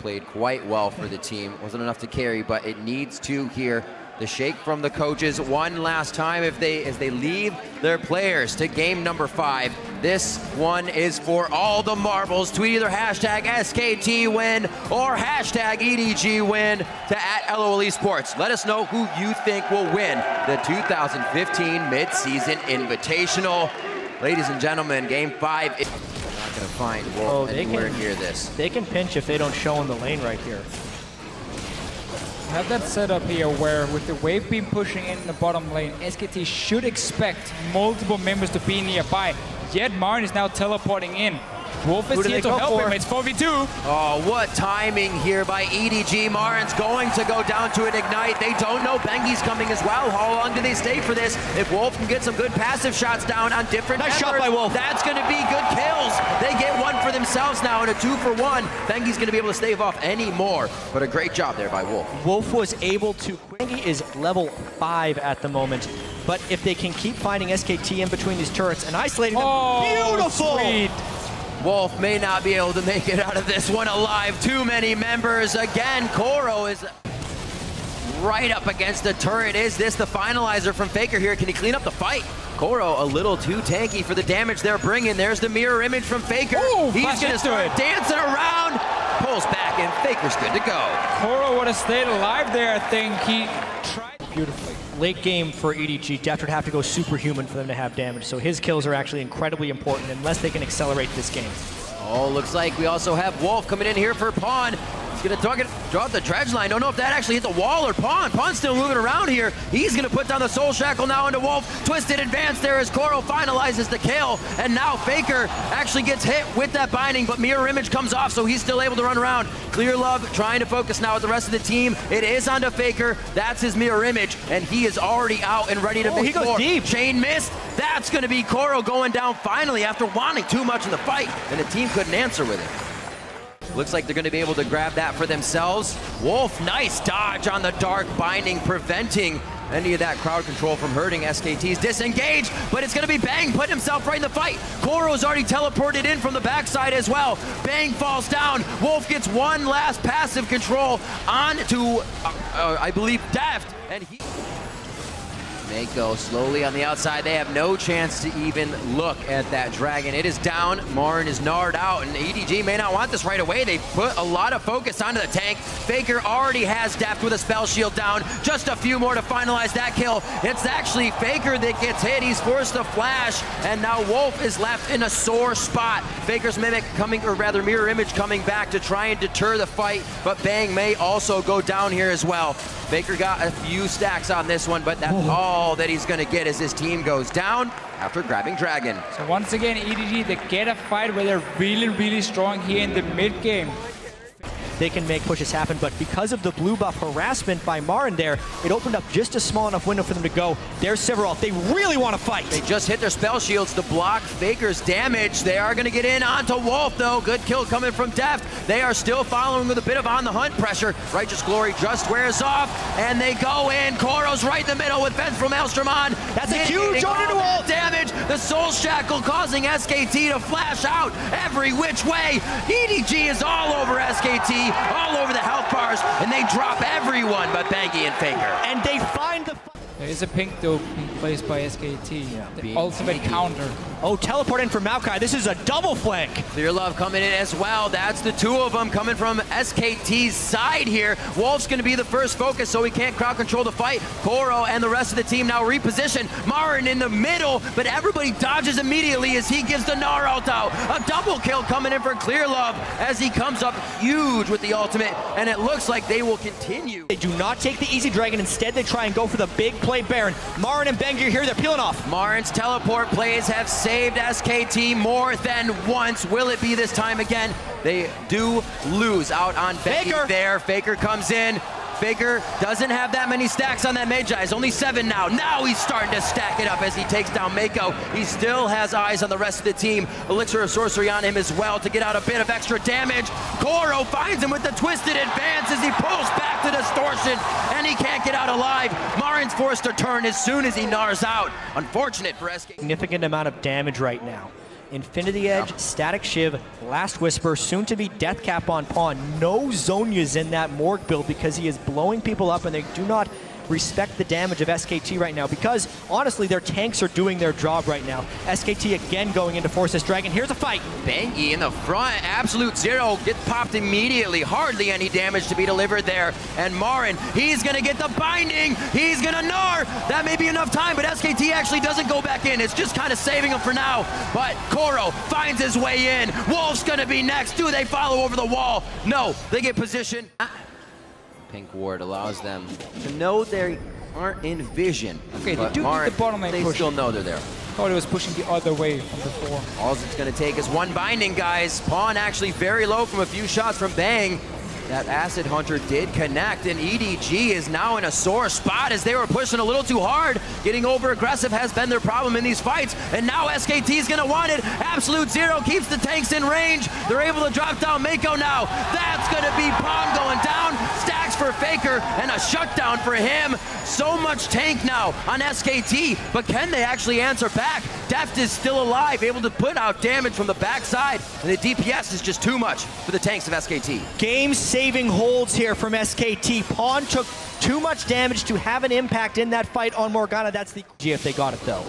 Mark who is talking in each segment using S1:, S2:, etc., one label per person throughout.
S1: played quite well for the team. Wasn't enough to carry, but it needs to here. The shake from the coaches one last time if they as they leave their players to game number five. This one is for all the marbles. Tweet either hashtag SKT win or hashtag EDG win to at LOL Esports. Let us know who you think will win the 2015 Mid-Season Invitational. Ladies and gentlemen, game five. Is not going to find Wolf
S2: Oh, they
S1: anywhere
S2: can-
S1: near this.
S2: They can pinch if they don't show in the lane right here.
S3: have that set up here where with the wave beam pushing in the bottom lane, SKT should expect multiple members to be nearby. Yet Marin is now teleporting in. Wolf is here to help
S2: for?
S3: him. It's 4v2.
S1: Oh, what timing here by EDG. Marin's going to go down to an Ignite. They don't know Bengi's coming as well. How long do they stay for this? If Wolf can get some good passive shots down on different
S2: Nice shot by Wolf.
S1: that's going to be good kills. They get one for themselves now and a two for one. Bengi's going to be able to stave off any more, but a great job there by Wolf.
S2: Wolf was able to. Quingy is level five at the moment, but if they can keep finding SKT in between these turrets and isolating them,
S3: Oh,
S2: beautiful.
S3: sweet.
S1: Wolf may not be able to make it out of this one alive. Too many members. Again, Koro is right up against the turret. Is this the finalizer from Faker here? Can he clean up the fight? Koro a little too tanky for the damage they're bringing. There's the mirror image from Faker.
S3: Ooh,
S1: He's
S3: flash
S1: going to
S3: into
S1: start
S3: it.
S1: dancing around. Pulls back and Faker's good to go.
S3: Koro would have stayed alive there, I think. He tried beautifully.
S2: Late game for EDG, Deft would have to go superhuman for them to have damage, so his kills are actually incredibly important unless they can accelerate this game.
S1: Oh, looks like we also have Wolf coming in here for Pawn. He's gonna draw out the dredge line. Don't know if that actually hit the wall or Pawn. Pawn's still moving around here. He's gonna put down the Soul Shackle now into Wolf. Twisted advance there as Koro finalizes the kill. And now Faker actually gets hit with that binding, but Mirror Image comes off, so he's still able to run around. Clear Love trying to focus now with the rest of the team. It is onto Faker. That's his Mirror Image, and he is already out and ready to
S2: Oh,
S1: make
S2: he goes
S1: more.
S2: deep.
S1: Chain missed. That's going to be Koro going down finally after wanting too much in the fight, and the team couldn't answer with it. Looks like they're going to be able to grab that for themselves. Wolf, nice dodge on the dark binding, preventing any of that crowd control from hurting SKT's disengage, but it's going to be Bang putting himself right in the fight. Koro's already teleported in from the backside as well. Bang falls down. Wolf gets one last passive control on to, uh, uh, I believe, Deft, and he... Mako slowly on the outside. They have no chance to even look at that dragon. It is down. Marin is gnarred out, and EDG may not want this right away. They put a lot of focus onto the tank. Faker already has Deft with a spell shield down. Just a few more to finalize that kill. It's actually Faker that gets hit. He's forced to flash, and now Wolf is left in a sore spot. Faker's Mimic coming, or rather Mirror Image coming back to try and deter the fight, but Bang may also go down here as well. Faker got a few stacks on this one, but that's oh. all that he's gonna get as his team goes down after grabbing Dragon.
S3: So once again, EDG, they get a fight where they're really, really strong here in the mid game.
S2: They can make pushes happen, but because of the blue buff harassment by Marin there, it opened up just a small enough window for them to go. There's Sephiroth. They really want to fight.
S1: They just hit their spell shields to block Faker's damage. They are gonna get in onto Wolf though. Good kill coming from Deft. They are still following with a bit of on the hunt pressure. Righteous Glory just wears off, and they go in. Koro's right in the middle with Vengeful Maelstrom on.
S2: That's a huge
S1: all
S2: order to
S1: that damage. The Soul Shackle causing SKT to flash out every which way. EDG is all over SKT, all over the health bars, and they drop everyone but Banky and Faker.
S2: And they.
S3: There is a pink dope being placed by SKT. the ultimate
S1: sneaky.
S3: counter.
S2: Oh, teleport in from Maokai. This is a double flank.
S1: Clear Love coming in as well. That's the two of them coming from SKT's side here. Wolf's going to be the first focus, so he can't crowd control the fight. Koro and the rest of the team now reposition. Marin in the middle, but everybody dodges immediately as he gives the Gnar ult out. A double kill coming in for Clear Love as he comes up huge with the ultimate, and it looks like they will continue.
S2: They do not take the easy dragon. Instead, they try and go for the big play Baron. Marin and Bengi here. They're peeling off.
S1: Marin's teleport plays have saved SKT more than once. Will it be this time again? They do lose out on Becky
S2: Faker.
S1: there. Faker comes in. Faker doesn't have that many stacks on that Magi. He's only seven now. Now he's starting to stack it up as he takes down Mako. He still has eyes on the rest of the team. Elixir of Sorcery on him as well to get out a bit of extra damage. Koro finds him with the twisted advance as he pulls back to distortion and he can't get out alive. Marin's forced to turn as soon as he gnars out. Unfortunate for SK.
S2: Significant amount of damage right now. Infinity Edge, Static Shiv, Last Whisper, soon to be Death Cap on Pawn. No Zhonya's in that Morg build because he is blowing people up and they do not respect the damage of SKT right now because honestly their tanks are doing their job right now. SKT again going into Forces Dragon. Here's a fight.
S1: Bengi in the front, absolute zero, gets popped immediately. Hardly any damage to be delivered there. And Marin, he's gonna get the binding. He's gonna gnar. That may be enough time, but SKT actually doesn't go back in. It's just kind of saving him for now. But Koro finds his way in. Wolf's gonna be next. Do they follow over the wall? No, they get position. Pink Ward allows them to know they aren't in vision.
S3: Okay, they do
S1: Marin,
S3: need the bottom lane
S1: They
S3: push.
S1: still know they're there.
S3: Thought it was pushing the other way from before.
S1: All it's going to take is one binding, guys. Pawn actually very low from a few shots from Bang. That Acid Hunter did connect, and EDG is now in a sore spot as they were pushing a little too hard. Getting over aggressive has been their problem in these fights, and now SKT is going to want it. Absolute Zero keeps the tanks in range. They're able to drop down Mako now. That's going to be Pawn going down. Stacks for Faker, and a shutdown for him. So much tank now on SKT, but can they actually answer back? Deft is still alive, able to put out damage from the backside, and the DPS is just too much for the tanks of SKT.
S2: Game saving holds here from SKT. Pawn took too much damage to have an impact in that fight on Morgana. That's the G if they got it though.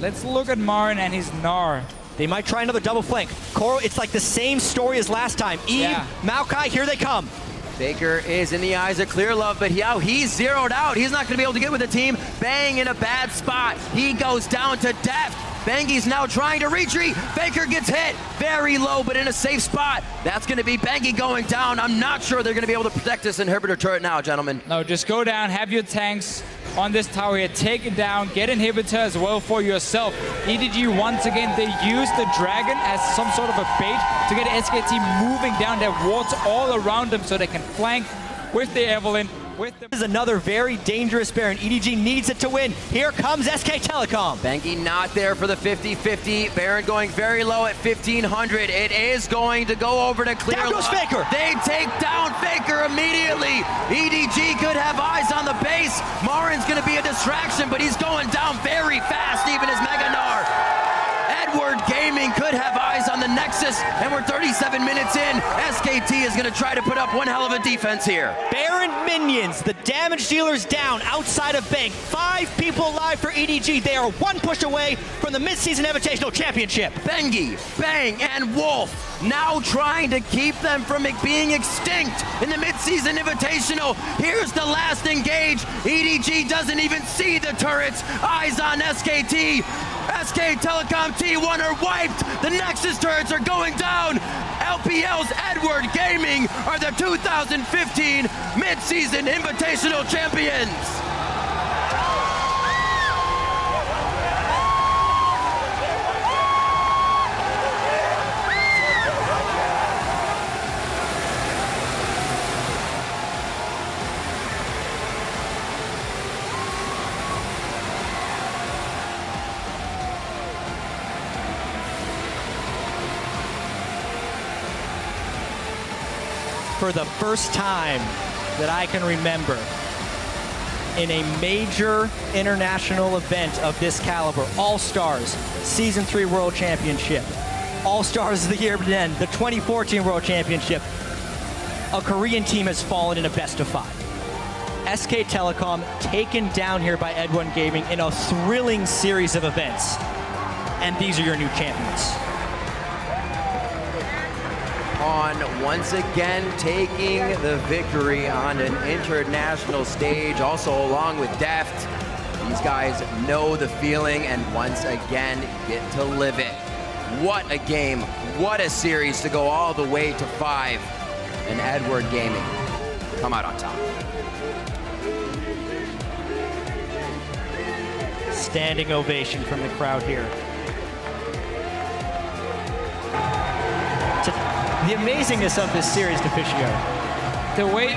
S3: Let's look at Marin and his Gnar.
S2: They might try another double flank. Koro, it's like the same story as last time. Eve,
S3: Yeah.
S2: Maokai, here they come.
S1: Faker is in the eyes of Clear Love, but now oh, he's zeroed out. He's not going to be able to get with the team. Bang in a bad spot. He goes down to Deft. Bangy's now trying to retreat. Faker gets hit very low, but in a safe spot. That's going to be Bangy going down. I'm not sure they're going to be able to protect this inhibitor turret now, gentlemen.
S3: No, just go down, have your tanks on this tower here, take it down, get inhibitor as well for yourself. EDG once again, they use the dragon as some sort of a bait to get SKT moving down. Their wards all around them so they can flank with the Evelynn,
S2: This is another very dangerous Baron. EDG needs it to win. Here comes SK Telecom.
S1: Bangy not there for the 50-50. Baron going very low at 1500. It is going to go over to Clear
S2: Down goes Faker.
S1: They take down Faker immediately. EDG could have eyes on the base. Marin's going to be a distraction, but he's going down very fast, even as Mega Gnar. Edward Gaming could have eyes on the Nexus, and we're 37 minutes in. SKT is going to try to put up one hell of a defense here.
S2: Baron minions, the damage dealers down outside of Bank. Five people alive for EDG. They are one push away from the midseason invitational championship.
S1: Bengi, Bang, and Wolf now trying to keep them from it being extinct in the midseason invitational. Here's the last engage. EDG doesn't even see the turrets. Eyes on SKT. SK Telecom T1 are wiped. The Nexus turrets are going down. LPL's Edward Gaming are the 2015 midseason invitational champions.
S2: For the first time that I can remember in a major international event of this caliber, All Stars Season 3 World Championship, All Stars of the Year but then, the 2014 World Championship, a Korean team has fallen in a best of five. SK Telecom taken down here by Edward Gaming in a thrilling series of events. And these are your new champions.
S1: On once again taking the victory on an international stage, also along with Deft. These guys know the feeling and once again get to live it. What a game, what a series to go all the way to five. And Edward Gaming come out on top.
S2: Standing ovation from the crowd here. The amazingness of this series, Deficio.
S3: the way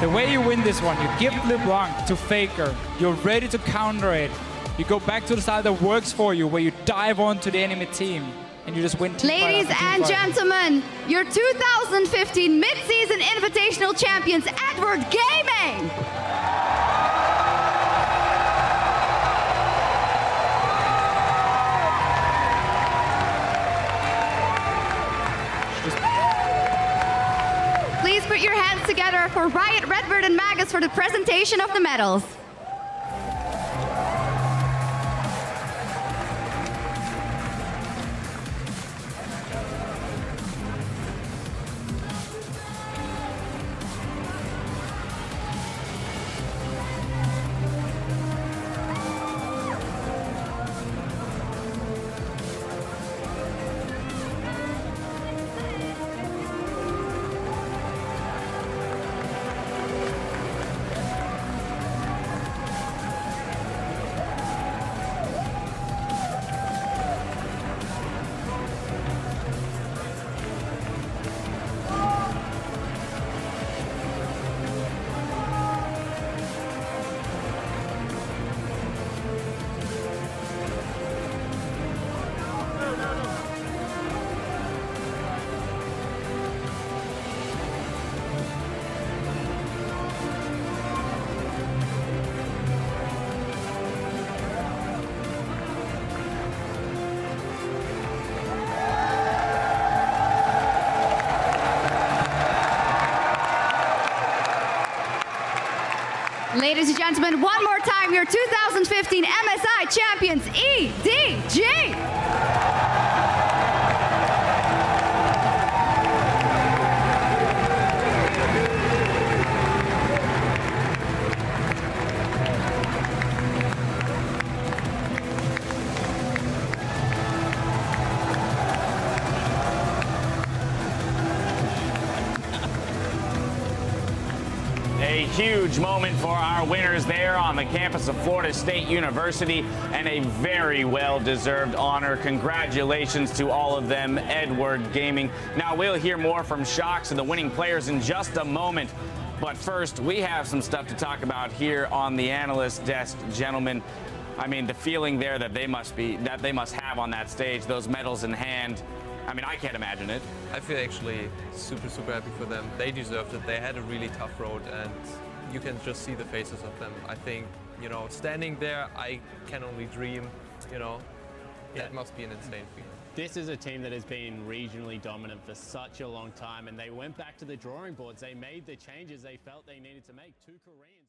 S3: the way you win this one, you give LeBlanc to Faker. You're ready to counter it. You go back to the side that works for you, where you dive onto the enemy team and you just win. team
S4: Ladies
S3: team
S4: and
S3: fight.
S4: gentlemen, your 2015 Mid-Season Invitational Champions, Edward Gaming! For Riot, Redbird, and Magus for the presentation of the medals. Ladies and gentlemen, one more time, your 2015 MSI champions, EDG.
S5: A huge moment for our winners there on the campus of Florida State University and a very well deserved honor. Congratulations to all of them, Edward Gaming. Now, we'll hear more from Shocks and the winning players in just a moment. But first, we have some stuff to talk about here on the analyst desk, gentlemen. I mean, the feeling there that they must be that they must have on that stage, those medals in hand. I mean, I can't imagine it.
S6: I feel actually super, super happy for them. They deserved it. They had a really tough road, and you can just see the faces of them. I think, you know, standing there, I can only dream, you know, that must be an insane feeling.
S7: This is a team that has been regionally dominant for such a long time, and they went back to the drawing boards. They made the changes they felt they needed to make. Two Koreans.